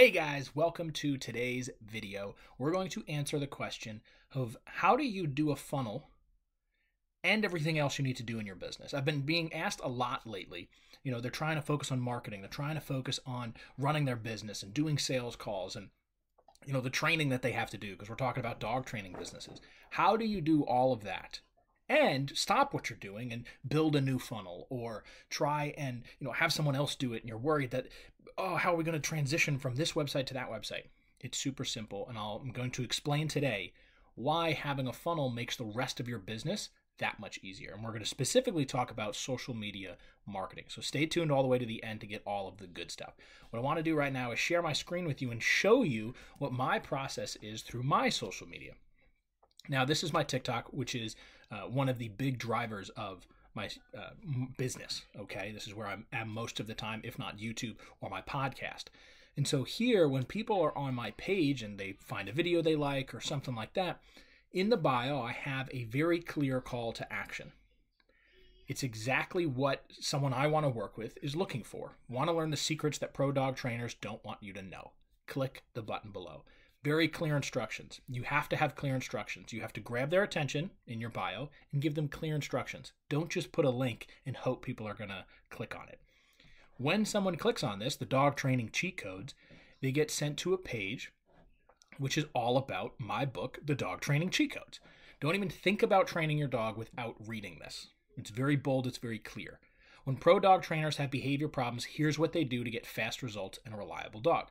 Hey guys, welcome to today's video. We're going to answer the question of how do you do a funnel and everything else you need to do in your business. I've been being asked a lot lately. You know, they're trying to focus on marketing, they're trying to focus on running their business and doing sales calls and you know, the training that they have to do because we're talking about dog training businesses. How do you do all of that? And stop what you're doing and build a new funnel or try and you know have someone else do it and you're worried that oh how are we going to transition from this website to that website? It's super simple and i am going to explain today why having a funnel makes the rest of your business that much easier and we're going to specifically talk about social media marketing. So stay tuned all the way to the end to get all of the good stuff. What i want to do right now is share my screen with you and show you what my process is through my social media now, this is my TikTok, which is uh, one of the big drivers of my uh, business. Okay, this is where I'm at most of the time, if not YouTube or my podcast. And so here, when people are on my page and they find a video they like or something like that, in the bio, I have a very clear call to action. It's exactly what someone I want to work with is looking for. Want to learn the secrets that pro dog trainers don't want you to know? Click the button below very clear instructions. You have to have clear instructions. You have to grab their attention in your bio and give them clear instructions. Don't just put a link and hope people are going to click on it. When someone clicks on this, the dog training cheat codes, they get sent to a page which is all about my book, The Dog Training Cheat Codes. Don't even think about training your dog without reading this. It's very bold, it's very clear. When pro dog trainers have behavior problems, here's what they do to get fast results and a reliable dog.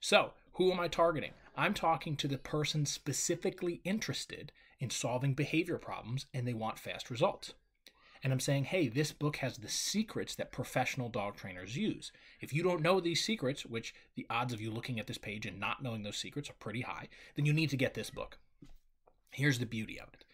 So, who am I targeting? I'm talking to the person specifically interested in solving behavior problems and they want fast results. And I'm saying, hey, this book has the secrets that professional dog trainers use. If you don't know these secrets, which the odds of you looking at this page and not knowing those secrets are pretty high, then you need to get this book. Here's the beauty of it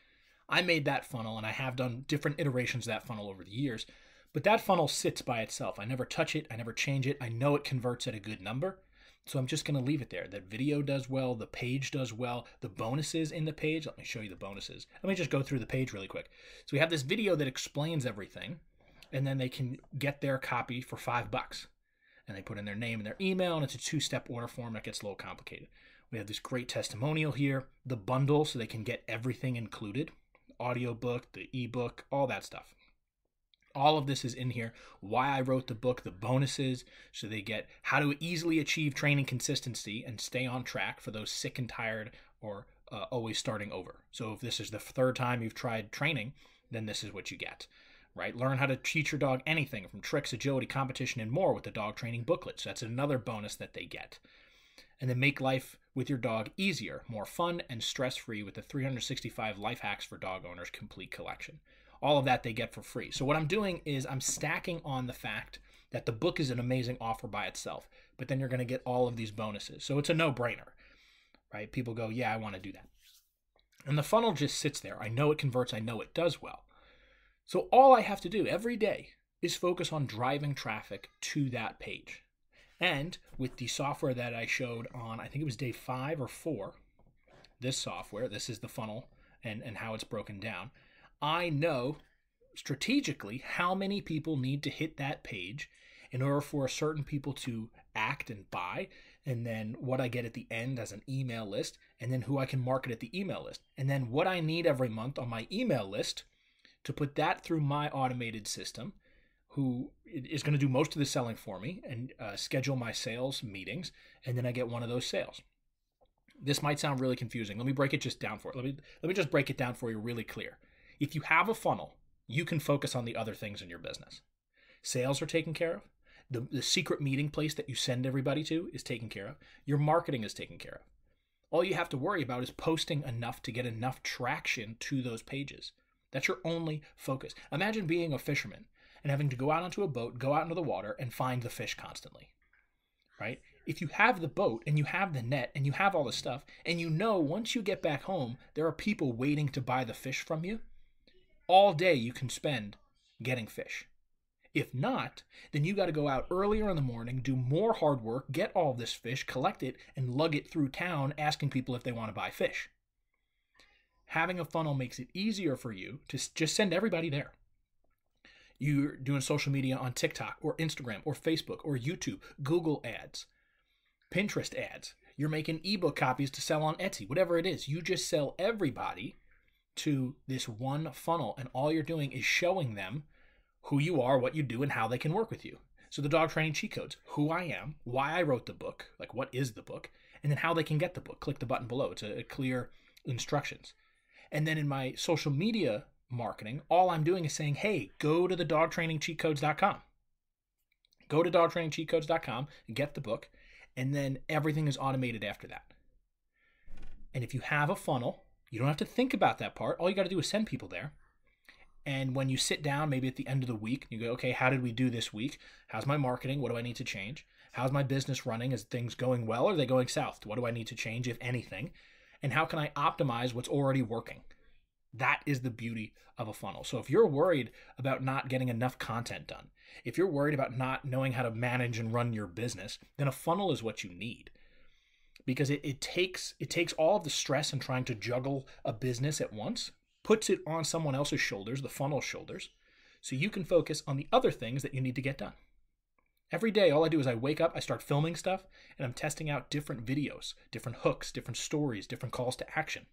I made that funnel and I have done different iterations of that funnel over the years, but that funnel sits by itself. I never touch it, I never change it. I know it converts at a good number. So I'm just going to leave it there. That video does well, the page does well, the bonuses in the page. Let me show you the bonuses. Let me just go through the page really quick. So we have this video that explains everything, and then they can get their copy for five bucks. And they put in their name and their email, and it's a two step order form that gets a little complicated. We have this great testimonial here, the bundle, so they can get everything included audiobook, the ebook, all that stuff. All of this is in here. Why I wrote the book, the bonuses, so they get how to easily achieve training consistency and stay on track for those sick and tired or uh, always starting over. So if this is the third time you've tried training, then this is what you get. Right? Learn how to teach your dog anything from tricks, agility, competition, and more with the dog training booklet. So that's another bonus that they get. And then make life with your dog easier, more fun, and stress free with the 365 Life Hacks for Dog Owners complete collection all of that they get for free. So what I'm doing is I'm stacking on the fact that the book is an amazing offer by itself, but then you're going to get all of these bonuses. So it's a no-brainer. Right? People go, "Yeah, I want to do that." And the funnel just sits there. I know it converts, I know it does well. So all I have to do every day is focus on driving traffic to that page. And with the software that I showed on, I think it was day five or four, this software, this is the funnel and, and how it's broken down. I know strategically how many people need to hit that page in order for certain people to act and buy, and then what I get at the end as an email list, and then who I can market at the email list, and then what I need every month on my email list to put that through my automated system, who is going to do most of the selling for me and uh, schedule my sales meetings, and then I get one of those sales. This might sound really confusing. Let me break it just down for it. Let me let me just break it down for you really clear. If you have a funnel, you can focus on the other things in your business. Sales are taken care of. The, the secret meeting place that you send everybody to is taken care of. Your marketing is taken care of. All you have to worry about is posting enough to get enough traction to those pages. That's your only focus. Imagine being a fisherman and having to go out onto a boat, go out into the water, and find the fish constantly. Right? If you have the boat and you have the net and you have all the stuff, and you know once you get back home, there are people waiting to buy the fish from you, all day you can spend getting fish. If not, then you got to go out earlier in the morning, do more hard work, get all this fish, collect it, and lug it through town asking people if they want to buy fish. Having a funnel makes it easier for you to just send everybody there. You're doing social media on TikTok or Instagram or Facebook or YouTube, Google ads. Pinterest ads. You're making ebook copies to sell on Etsy, whatever it is. You just sell everybody to this one funnel, and all you're doing is showing them who you are, what you do, and how they can work with you. So the dog training cheat codes, who I am, why I wrote the book, like what is the book, and then how they can get the book. Click the button below. It's a, a clear instructions. And then in my social media marketing, all I'm doing is saying, hey, go to the dogtrainingcheatcodes.com. Go to dogtrainingcheatcodes.com and get the book, and then everything is automated after that. And if you have a funnel, you don't have to think about that part. All you got to do is send people there. And when you sit down, maybe at the end of the week, you go, okay, how did we do this week? How's my marketing? What do I need to change? How's my business running? Is things going well or are they going south? What do I need to change, if anything? And how can I optimize what's already working? That is the beauty of a funnel. So if you're worried about not getting enough content done, if you're worried about not knowing how to manage and run your business, then a funnel is what you need. Because it, it takes it takes all of the stress and trying to juggle a business at once, puts it on someone else's shoulders, the funnel's shoulders, so you can focus on the other things that you need to get done. Every day, all I do is I wake up, I start filming stuff, and I'm testing out different videos, different hooks, different stories, different calls to action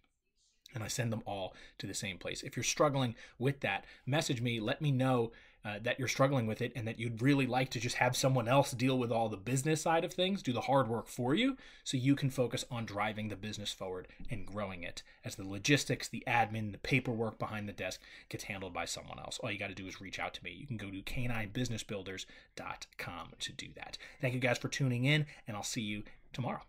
and I send them all to the same place. If you're struggling with that, message me, let me know uh, that you're struggling with it and that you'd really like to just have someone else deal with all the business side of things, do the hard work for you, so you can focus on driving the business forward and growing it as the logistics, the admin, the paperwork behind the desk gets handled by someone else. All you got to do is reach out to me. You can go to caninebusinessbuilders.com to do that. Thank you guys for tuning in, and I'll see you tomorrow.